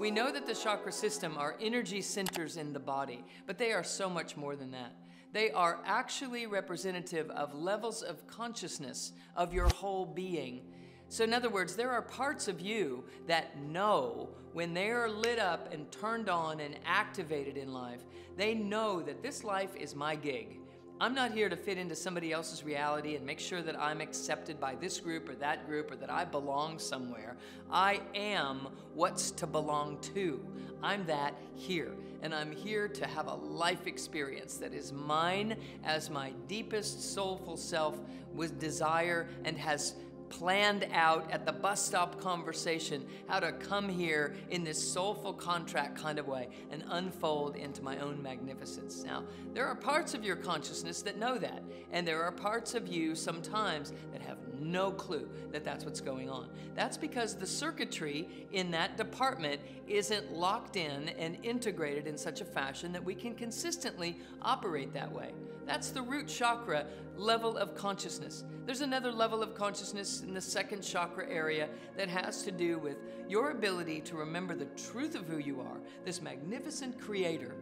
We know that the chakra system are energy centers in the body, but they are so much more than that. They are actually representative of levels of consciousness of your whole being. So, in other words, there are parts of you that know when they are lit up and turned on and activated in life, they know that this life is my gig. I'm not here to fit into somebody else's reality and make sure that I'm accepted by this group or that group or that I belong somewhere. I am what's to belong to. I'm that here. And I'm here to have a life experience that is mine as my deepest soulful self with desire and has planned out at the bus stop conversation how to come here in this soulful contract kind of way and unfold into my own magnificence. Now, there are parts of your consciousness that know that, and there are parts of you sometimes that have no clue that that's what's going on. That's because the circuitry in that department isn't locked in and integrated in such a fashion that we can consistently operate that way. That's the root chakra level of consciousness. There's another level of consciousness in the second chakra area that has to do with your ability to remember the truth of who you are, this magnificent creator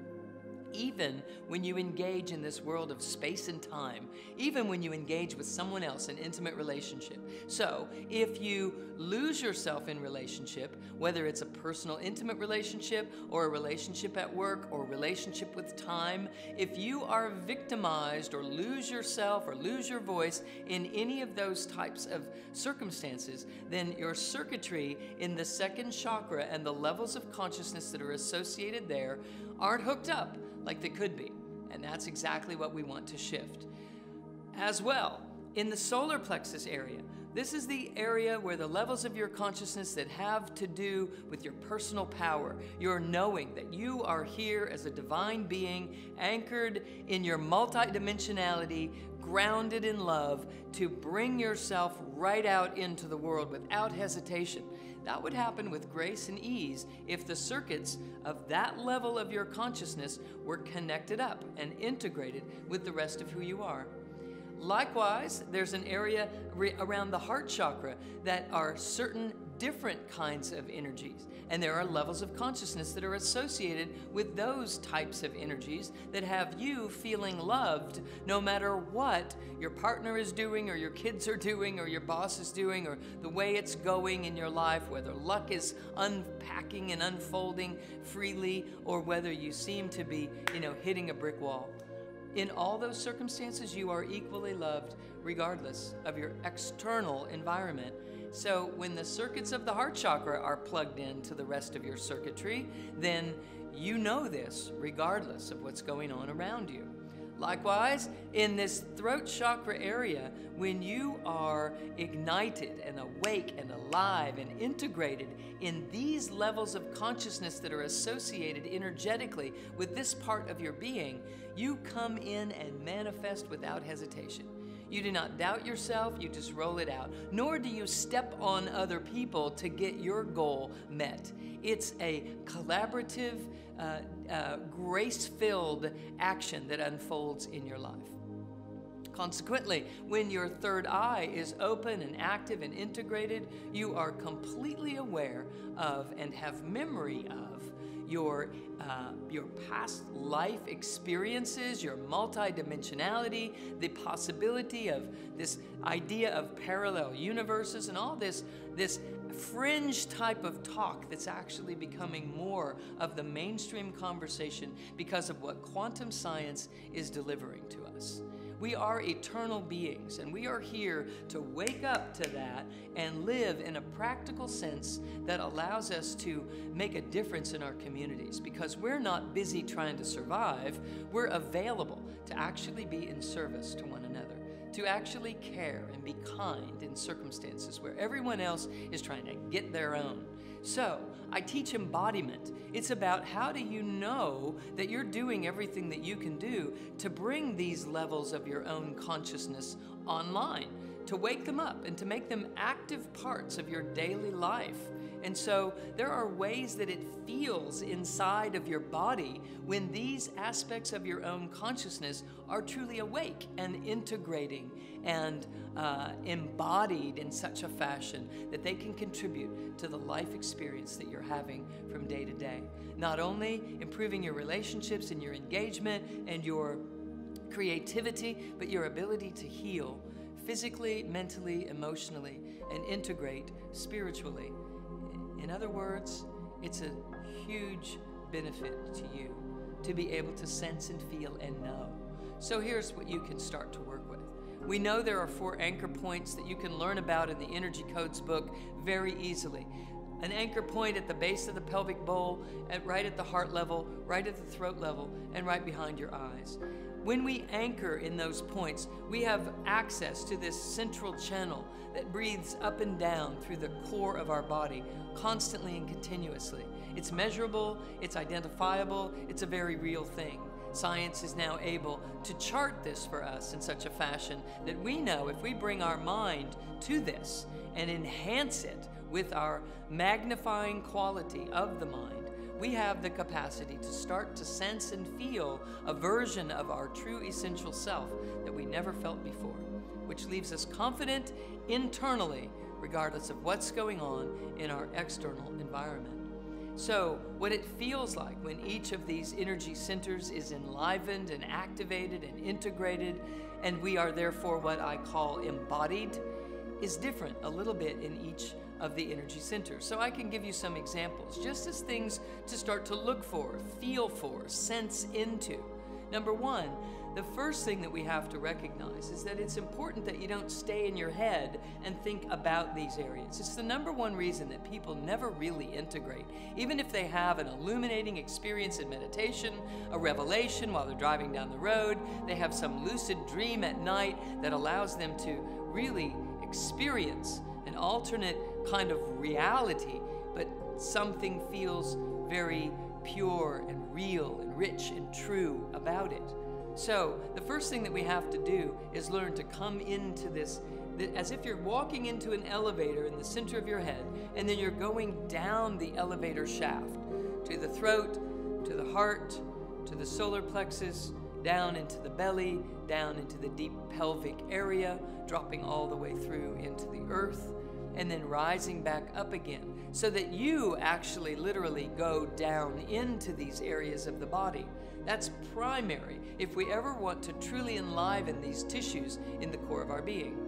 even when you engage in this world of space and time, even when you engage with someone else in intimate relationship. So, if you lose yourself in relationship, whether it's a personal intimate relationship or a relationship at work or relationship with time, if you are victimized or lose yourself or lose your voice in any of those types of circumstances, then your circuitry in the second chakra and the levels of consciousness that are associated there aren't hooked up like they could be. And that's exactly what we want to shift. As well, in the solar plexus area, this is the area where the levels of your consciousness that have to do with your personal power, your knowing that you are here as a divine being, anchored in your multidimensionality, grounded in love, to bring yourself right out into the world without hesitation. That would happen with grace and ease if the circuits of that level of your consciousness were connected up and integrated with the rest of who you are. Likewise, there's an area around the heart chakra that are certain different kinds of energies. And there are levels of consciousness that are associated with those types of energies that have you feeling loved no matter what your partner is doing, or your kids are doing, or your boss is doing, or the way it's going in your life, whether luck is unpacking and unfolding freely, or whether you seem to be, you know, hitting a brick wall. In all those circumstances, you are equally loved regardless of your external environment. So when the circuits of the heart chakra are plugged into the rest of your circuitry, then you know this regardless of what's going on around you. Likewise, in this throat chakra area, when you are ignited and awake and alive and integrated in these levels of consciousness that are associated energetically with this part of your being, you come in and manifest without hesitation. You do not doubt yourself, you just roll it out. Nor do you step on other people to get your goal met. It's a collaborative, uh, uh, grace filled action that unfolds in your life. Consequently, when your third eye is open and active and integrated, you are completely aware of and have memory of your, uh, your past life experiences, your multidimensionality, the possibility of this idea of parallel universes, and all this, this fringe type of talk that's actually becoming more of the mainstream conversation because of what quantum science is delivering to us. We are eternal beings, and we are here to wake up to that and live in a practical sense that allows us to make a difference in our communities because we're not busy trying to survive, we're available to actually be in service to one another to actually care and be kind in circumstances where everyone else is trying to get their own. So, I teach embodiment. It's about how do you know that you're doing everything that you can do to bring these levels of your own consciousness online, to wake them up and to make them active parts of your daily life And so there are ways that it feels inside of your body when these aspects of your own consciousness are truly awake and integrating and uh, embodied in such a fashion that they can contribute to the life experience that you're having from day to day. Not only improving your relationships and your engagement and your creativity, but your ability to heal physically, mentally, emotionally, and integrate spiritually. In other words, it's a huge benefit to you to be able to sense and feel and know. So here's what you can start to work with. We know there are four anchor points that you can learn about in the Energy Codes book very easily. An anchor point at the base of the pelvic bowl, at right at the heart level, right at the throat level, and right behind your eyes. When we anchor in those points, we have access to this central channel that breathes up and down through the core of our body, constantly and continuously. It's measurable, it's identifiable, it's a very real thing. Science is now able to chart this for us in such a fashion that we know if we bring our mind to this and enhance it with our magnifying quality of the mind, we have the capacity to start to sense and feel a version of our true essential self that we never felt before, which leaves us confident internally, regardless of what's going on in our external environment. So, what it feels like when each of these energy centers is enlivened and activated and integrated, and we are therefore what I call embodied, is different a little bit in each of the energy Center. So I can give you some examples, just as things to start to look for, feel for, sense into. Number one, the first thing that we have to recognize is that it's important that you don't stay in your head and think about these areas. It's the number one reason that people never really integrate. Even if they have an illuminating experience in meditation, a revelation while they're driving down the road, they have some lucid dream at night that allows them to really experience an alternate kind of reality, but something feels very pure and real and rich and true about it. So, the first thing that we have to do is learn to come into this as if you're walking into an elevator in the center of your head, and then you're going down the elevator shaft to the throat, to the heart, to the solar plexus, down into the belly, down into the deep pelvic area, dropping all the way through into the earth and then rising back up again so that you actually literally go down into these areas of the body. That's primary if we ever want to truly enliven these tissues in the core of our being.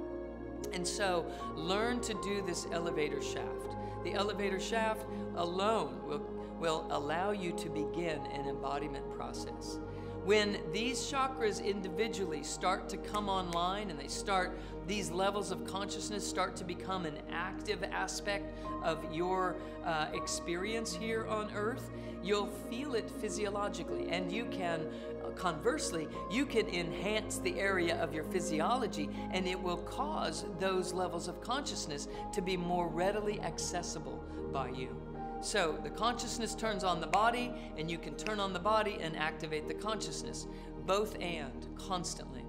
And so learn to do this elevator shaft. The elevator shaft alone will, will allow you to begin an embodiment process. When these chakras individually start to come online and they start, these levels of consciousness start to become an active aspect of your uh, experience here on earth, you'll feel it physiologically. And you can, uh, conversely, you can enhance the area of your physiology and it will cause those levels of consciousness to be more readily accessible by you. So the consciousness turns on the body, and you can turn on the body and activate the consciousness, both and constantly.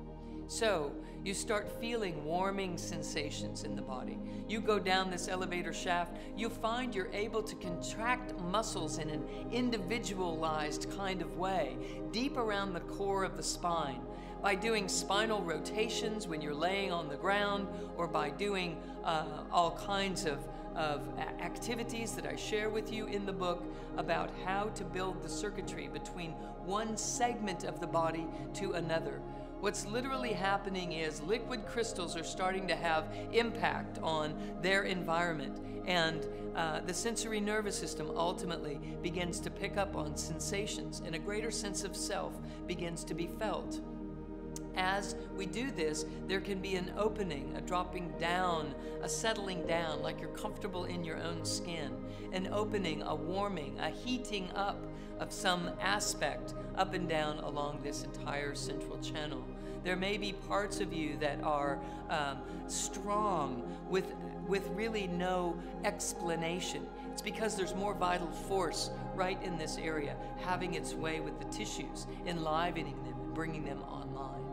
So you start feeling warming sensations in the body. You go down this elevator shaft, you find you're able to contract muscles in an individualized kind of way, deep around the core of the spine. By doing spinal rotations when you're laying on the ground, or by doing uh, all kinds of of activities that I share with you in the book about how to build the circuitry between one segment of the body to another. What's literally happening is liquid crystals are starting to have impact on their environment, and uh, the sensory nervous system ultimately begins to pick up on sensations, and a greater sense of self begins to be felt. As we do this, there can be an opening, a dropping down, a settling down, like you're comfortable in your own skin, an opening, a warming, a heating up of some aspect up and down along this entire central channel. There may be parts of you that are um, strong with, with really no explanation. It's because there's more vital force right in this area, having its way with the tissues, enlivening them and bringing them online.